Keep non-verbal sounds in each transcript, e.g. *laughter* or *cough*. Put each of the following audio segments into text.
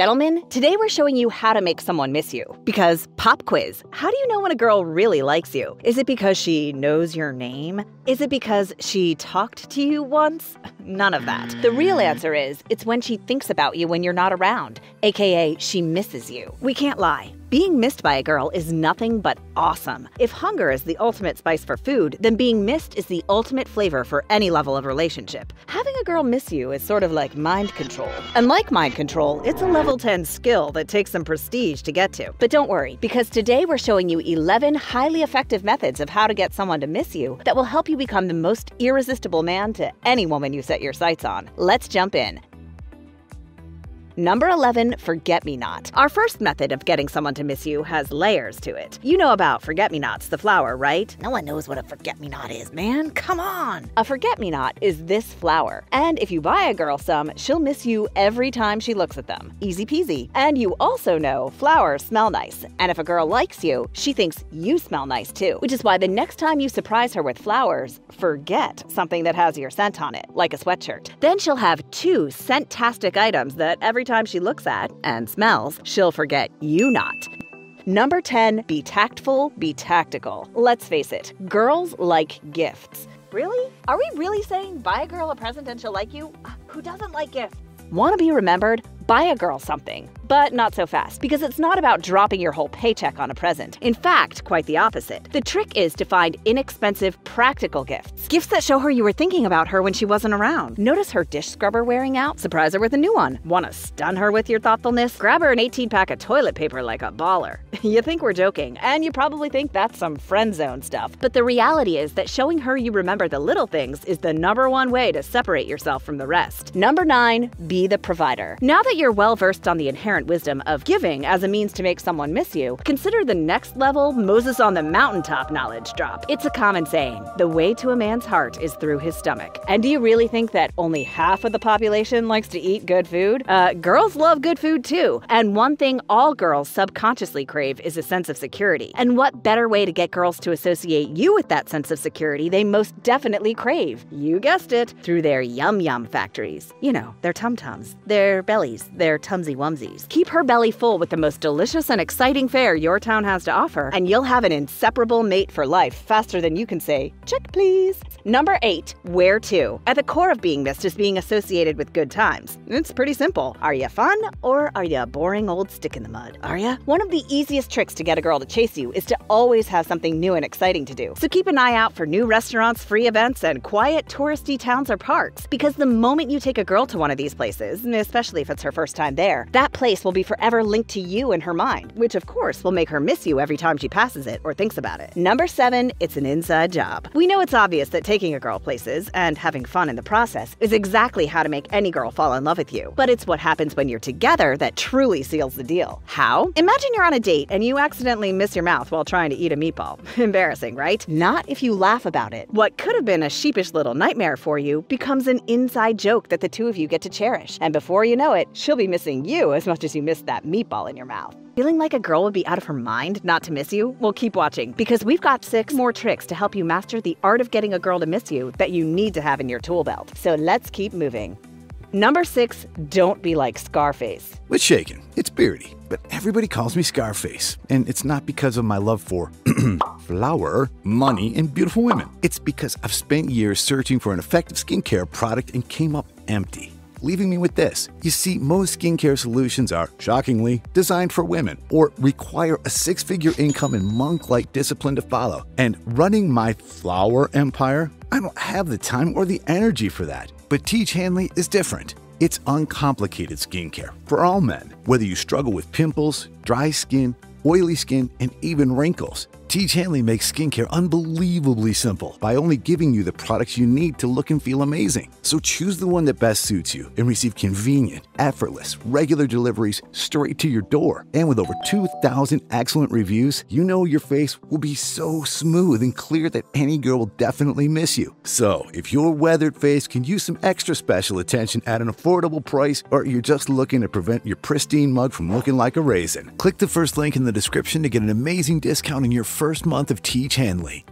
Gentlemen, today we're showing you how to make someone miss you. Because, pop quiz, how do you know when a girl really likes you? Is it because she knows your name? Is it because she talked to you once? *laughs* None of that. The real mm. answer is it's when she thinks about you when you're not around, aka she misses you. We can't lie. Being missed by a girl is nothing but awesome. If hunger is the ultimate spice for food, then being missed is the ultimate flavor for any level of relationship. Having a girl miss you is sort of like mind control. And like mind control, it's a level 10 skill that takes some prestige to get to. But don't worry, because today we're showing you 11 highly effective methods of how to get someone to miss you that will help you become the most irresistible man to any woman you set your sights on. Let's jump in. Number 11, Forget Me Not. Our first method of getting someone to miss you has layers to it. You know about Forget Me Nots, the flower, right? No one knows what a Forget Me Not is, man. Come on. A Forget Me Not is this flower. And if you buy a girl some, she'll miss you every time she looks at them. Easy peasy. And you also know flowers smell nice. And if a girl likes you, she thinks you smell nice too. Which is why the next time you surprise her with flowers, forget something that has your scent on it, like a sweatshirt. Then she'll have two scent-tastic items that every time she looks at and smells, she'll forget you not. Number 10, be tactful, be tactical. Let's face it, girls like gifts. Really? Are we really saying buy a girl a present and she'll like you? Who doesn't like gifts? Want to be remembered? Buy a girl something. But not so fast, because it's not about dropping your whole paycheck on a present. In fact, quite the opposite. The trick is to find inexpensive, practical gifts. Gifts that show her you were thinking about her when she wasn't around. Notice her dish scrubber wearing out? Surprise her with a new one. Want to stun her with your thoughtfulness? Grab her an 18 pack of toilet paper like a baller. *laughs* you think we're joking, and you probably think that's some friend zone stuff. But the reality is that showing her you remember the little things is the number one way to separate yourself from the rest. Number 9, be the provider. Now that you're well versed on the inherent wisdom of giving as a means to make someone miss you, consider the next level Moses on the mountaintop knowledge drop. It's a common saying the way to a man's heart is through his stomach. And do you really think that only half of the population likes to eat good food? Uh, girls love good food too. And one thing all girls subconsciously crave is a sense of security. And what better way to get girls to associate you with that sense of security they most definitely crave? You guessed it, through their yum yum factories. You know, their tum tums, their bellies, their tumsy wumsies. Keep her belly full with the most delicious and exciting fare your town has to offer, and you'll have an inseparable mate for life faster than you can say, check please. Number 8. Where to? At the core of being missed is being associated with good times. It's pretty simple. Are you fun or are you a boring old stick in the mud? Are you? One of the easiest tricks to get a girl to chase you is to always have something new and exciting to do. So keep an eye out for new restaurants, free events, and quiet touristy towns or parks. Because the moment you take a girl to one of these places, especially if it's her first time there, that place will be forever linked to you in her mind, which of course will make her miss you every time she passes it or thinks about it. Number 7. It's an inside job. We know it's obvious that taking a girl places and having fun in the process is exactly how to make any girl fall in love with you. But it's what happens when you're together that truly seals the deal. How? Imagine you're on a date and you accidentally miss your mouth while trying to eat a meatball. *laughs* Embarrassing, right? Not if you laugh about it. What could have been a sheepish little nightmare for you becomes an inside joke that the two of you get to cherish. And before you know it, she'll be missing you as much as you missed that meatball in your mouth. Feeling like a girl would be out of her mind not to miss you? Well, keep watching because we've got six more tricks to help you master the art of getting a girl to miss you that you need to have in your tool belt. So let's keep moving. Number six, don't be like Scarface. What's shaking? It's Beardy, but everybody calls me Scarface. And it's not because of my love for *clears throat* flour, money, and beautiful women. It's because I've spent years searching for an effective skincare product and came up empty leaving me with this. You see, most skincare solutions are, shockingly, designed for women or require a six figure income and monk like discipline to follow. And running my flower empire, I don't have the time or the energy for that. But Tiege Hanley is different. It's uncomplicated skincare for all men, whether you struggle with pimples, dry skin, oily skin, and even wrinkles. Tiege Hanley makes skincare unbelievably simple by only giving you the products you need to look and feel amazing. So choose the one that best suits you and receive convenient, effortless, regular deliveries straight to your door. And with over 2,000 excellent reviews, you know your face will be so smooth and clear that any girl will definitely miss you. So if your weathered face can use some extra special attention at an affordable price, or you're just looking to prevent your pristine mug from looking like a raisin, click the first link in the description to get an amazing discount on your first month of Tiege Hanley.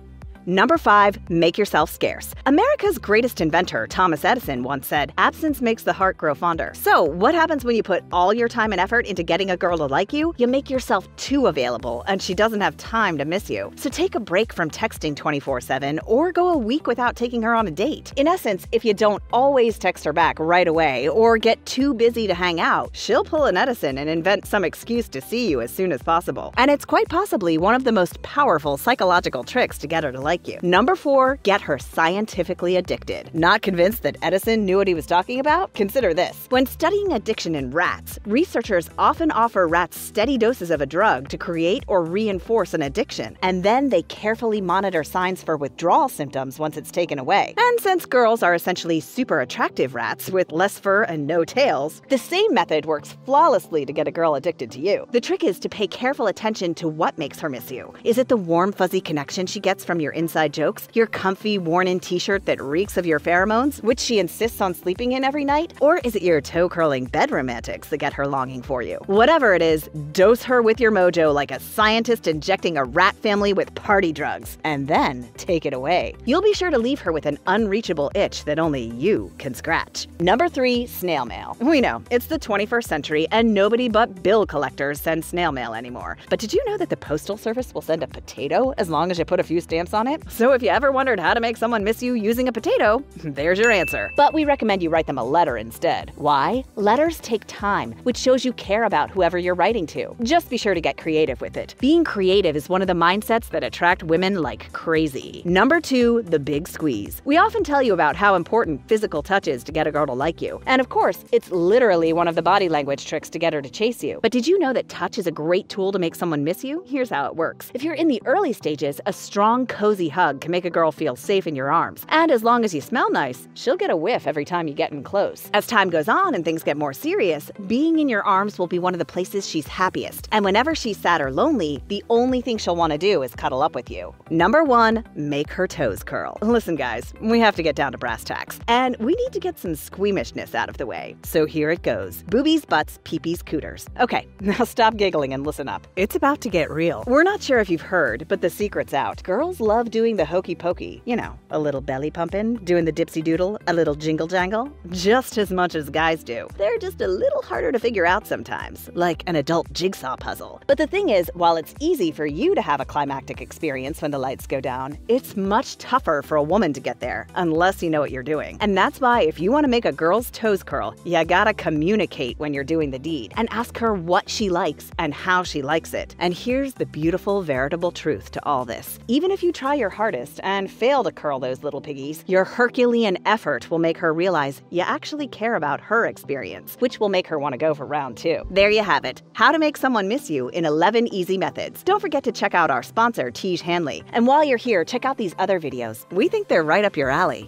Number 5. Make yourself scarce. America's greatest inventor, Thomas Edison, once said, Absence makes the heart grow fonder. So, what happens when you put all your time and effort into getting a girl to like you? You make yourself too available, and she doesn't have time to miss you. So, take a break from texting 24 7 or go a week without taking her on a date. In essence, if you don't always text her back right away or get too busy to hang out, she'll pull an Edison and invent some excuse to see you as soon as possible. And it's quite possibly one of the most powerful psychological tricks to get her to like you. Number four, get her scientifically addicted. Not convinced that Edison knew what he was talking about? Consider this. When studying addiction in rats, researchers often offer rats steady doses of a drug to create or reinforce an addiction, and then they carefully monitor signs for withdrawal symptoms once it's taken away. And since girls are essentially super attractive rats with less fur and no tails, the same method works flawlessly to get a girl addicted to you. The trick is to pay careful attention to what makes her miss you. Is it the warm, fuzzy connection she gets from your inside jokes, your comfy, worn in t shirt that reeks of your pheromones, which she insists on sleeping in every night? Or is it your toe curling bed romantics that get her longing for you? Whatever it is, dose her with your mojo like a scientist injecting a rat family with party drugs, and then take it away. You'll be sure to leave her with an unreachable itch that only you can scratch. Number three, snail mail. We know, it's the 21st century, and nobody but bill collectors send snail mail anymore. But did you know that the Postal Service will send a potato as long as you put a few stamps on it? So if you ever wondered how to make someone miss you using a potato, *laughs* there's your answer. But we recommend you write them a letter instead. Why? Letters take time, which shows you care about whoever you're writing to. Just be sure to get creative with it. Being creative is one of the mindsets that attract women like crazy. Number two, the big squeeze. We often tell you about how important physical touch is to get a girl to like you. And of course, it's literally one of the body language tricks to get her to chase you. But did you know that touch is a great tool to make someone miss you? Here's how it works. If you're in the early stages, a strong, cozy hug can make a girl feel safe in your arms. And as long as you smell nice, she'll get a whiff every time you get in close. As time goes on and things get more serious, being in your arms will be one of the places she's happiest. And whenever she's sad or lonely, the only thing she'll want to do is cuddle up with you. Number one, make her toes curl. Listen, guys, we have to get down to brass tacks. And we need to get some squeamishness out of the way. So here it goes boobies, butts, peepees, cooters. Okay, *laughs* now stop giggling and listen up. It's about to get real. We're not sure if you've heard, but the secret's out. Girls love doing the hokey pokey. You know, a little belly pumping, doing the dipsy doodle, a little jingle jangle, just as much as guys do. They're just a little harder to figure out sometimes, like an adult jigsaw puzzle. But the thing is, while it's easy for you to have a climactic experience when the lights go down, it's much tougher for a woman to get there, unless you know what you're doing. And that's why if you want to make a girl's toes curl, you gotta communicate when you're doing the deed and ask her what she likes and how she likes it. And here's the beautiful, veritable truth to all this. Even if you try your hardest and fail to curl those little piggies, your Herculean effort will make her realize you actually care about her experience, which will make her want to go for round two. There you have it. How to make someone miss you in 11 easy methods. Don't forget to check out our sponsor, Tiege Hanley. And while you're here, check out these other videos. We think they're right up your alley.